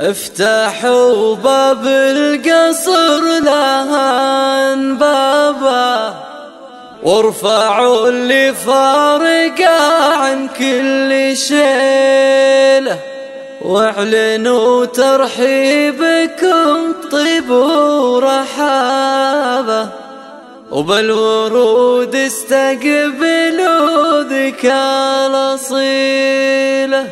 افتحوا باب القصر لهان بابا وارفعوا اللي فارق عن كل شيله واعلنوا ترحيبكم طيب ورحابة وبالورود استقبلوا ذيك الاصيله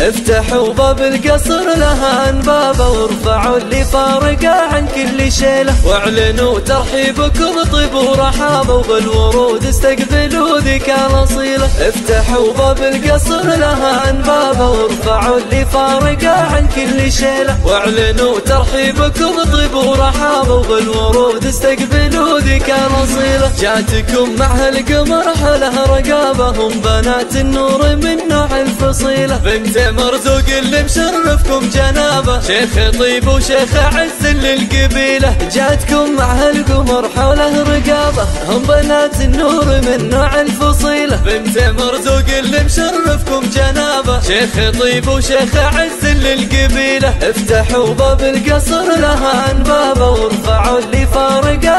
افتحوا باب القصر لها انبابه وارفعوا اللي فارقه عن كل شيله واعلنوا ترحيبكم طيب ورحابه وبالورود استقبلوا ذيك الاصيله. افتحوا باب القصر لها انبابه وارفعوا اللي فارقه عن كل شيله واعلنوا ترحيبكم طيب ورحابه وبالورود استقبلوا ذيك الاصيله. جاتكم مع هالقمر حلها هم بنات النور من نوع الفصيله. بنت مرزوق اللي مشرفكم جنابه. شيخ طيب وشيخ عز للقبيله جاتكم مع هالقمر حوله رقابه. هم بنات النور من نوع الفصيله. بنت مرزوق اللي مشرفكم جنابه. شيخ طيب وشيخ عز للقبيله افتحوا باب القصر لها انبابه وارفعوا اللي فارقه.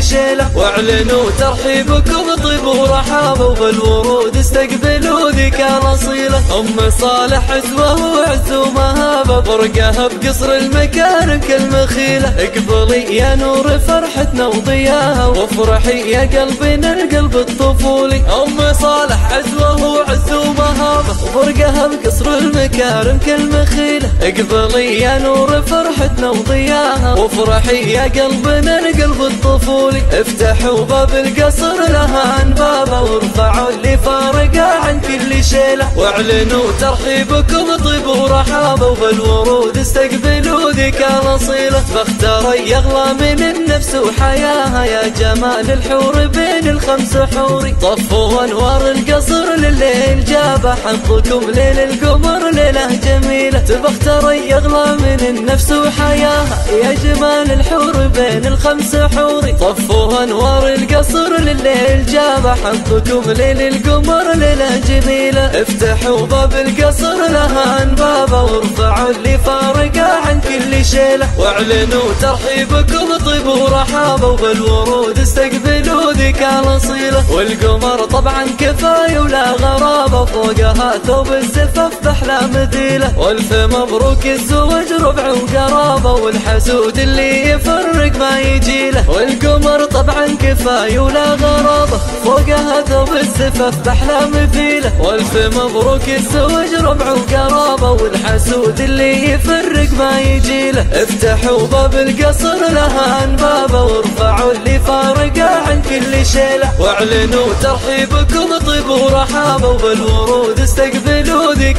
شيله واعلنوا ترحيبكم طيب ورحابه وبالورود استقبلوا ذيك الأصيلة. أم صالح عزوه وعز ومهابه برقها بقصر المكارم كالمخيلة. اقبلي يا نور فرحتنا وضياها وافرحي يا قلبنا القلب الطفولي أم صالح عزوه وعز ومهابه وبرقها بقصر المكارم كالمخيلة. اقبلي يا نور فرحتنا وضياها وافرحي يا قلبنا القلب الطفولي افتحوا باب القصر لها انبابه وارفعوا اللي فارقه عن كل شيلة. واعلنوا ترحيب بكم طيب ورحابة وبالورود استقبلوا ذيك الأصيلة. بختار يغلى من النفس وحياها يا جمال الحور بين الخمس حوري. طفوا أنوار القصر لليل جاب حظكم ليل القمر ليلة جميلة. تبختار يغلى من النفس وحياها يا جمال الحور بين الخمس حوري طفوا أنوار القصر لليل جاب. حظكم ليل القمر ليلة جميلة. افتحوا باب القصر لها أنبابه. وارفعوا اللي فارقه كل شيلة. واعلنوا ترحيبكم طيب ورحابة وبالورود استقبلوا ذيك الأصيلة. والقمر طبعا كفاية ولا غرابة فوقها ثوب الزفاف باحلى مثيله والف مبروك الزواج ربع وقرابة والحسود اللي يفرق ما يجي له والقمر طبعا كفايه ولا غرابه فوقها ثوب الزفاف باحلى مثيله والف مبروك الزواج ربع وقرابة والحسود اللي يفرق ما يجي له افتحوا باب القصر لها انبابة وارفعوا اللي فارقه عن كل شيله واعلنوا ترحيبكم طيب ورحابة وبالورود استقبلوا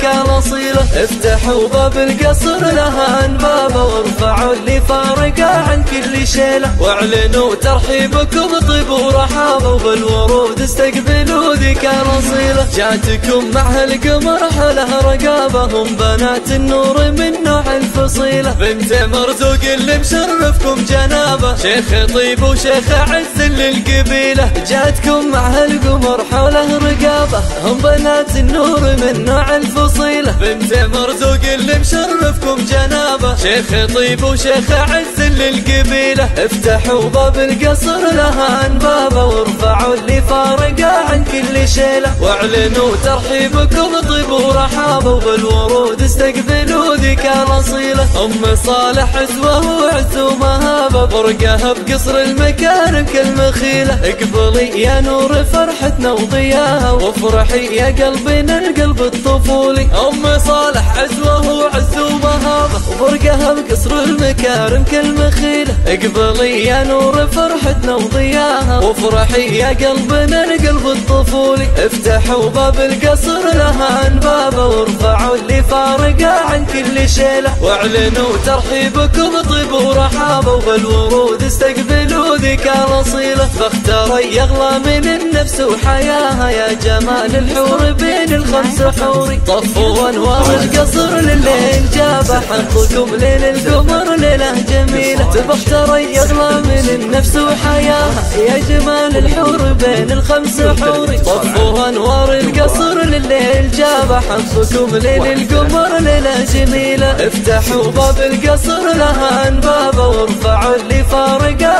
ذيك الاصيلة افتحوا باب القصر لها انبابة وارفعوا اللي فارقه عن كل شيلة. واعلنوا ترحيبكم طيب ورحابة وبالورود استقبلوا ذيك الاصيلة جاتكم مع هالقمر حلها رقابهم بنات النور من نوع الفصيلة. بنت مرزوق اللي مشرفكم جنابة. شيخ طيب وشيخ عز للقبيلة. جاتكم مع هالقمر حوله رقابة. هم بنات النور من نوع الفصيلة. بنت مرزوق اللي مشرفكم جنابة. شيخ طيب وشيخ عز للقبيلة افتحوا باب القصر لها أنبابة. وارفعوا اللي فارقه عن كل شيلة. واعلنوا ترحيبكم طيب ورحابة. وبالورود استقبلوا ذيك الأصيلة. أم صالح عزوة وعز ومهابة. برقها بقصر المكارم كالمخيلة. اقبلي يا نور فرحتنا وضياها. وافرحي يا قلبنا القلب الطفولي أم صالح عزوة وعز ومهابة وبرقها بقصر المكارم كالمخيلة اقبلي يا نور فرحتنا وضياها. وافرحي يا قلبنا القلب الطفولي افتحوا باب القصر لها انبابه وارفعوا اللي فارقه عن كل شيلة. واعلنوا ترحيبكم طيب ورحابه وبالورود استقبلوا ذيك الأصيلة. فاختار يغلى من النفس وحياها. يا جمال الحور بين الخمس حوري طفوا انوار القصر لليل جاب حظكم ليل القمر ليلة جميلة. تبختر يغلى من النفس وحياها يا جمال الحور بين الخمس حور. طفوا أنوار القصر لليل جاب حظكم ليل القمر ليلة جميلة. افتحوا باب القصر لها انبابه وارفعوا اللي فارقة.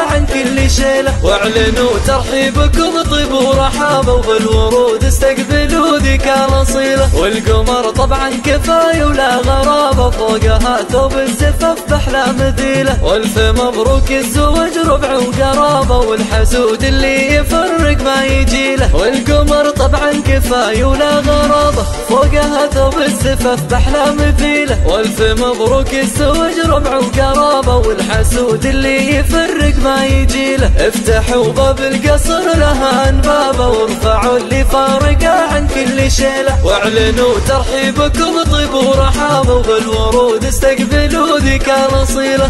شيله واعلنوا ترحيبكم طيب ورحابه وبالورود استقبلوا ذيك الأصيلة. والقمر طبعا كفاية ولا غرابة فوقها ثوب الزفاف بأحلى مثيله والف مبروك الزواج ربع وقرابة والحسود اللي يفرق ما يجي له والقمر طبعا كفاية ولا غرابة فوقها ثوب الزفاف بأحلى مثيله والف مبروك الزواج ربع وقرابة والحسود اللي يفرق ما يجي له. افتحوا باب القصر لها انبابه وارفعوا اللي فارقه عن كل شيله. واعلنوا ترحيبكم طيب ورحابه وبالورود استقبلوا ذيك الأصيلة.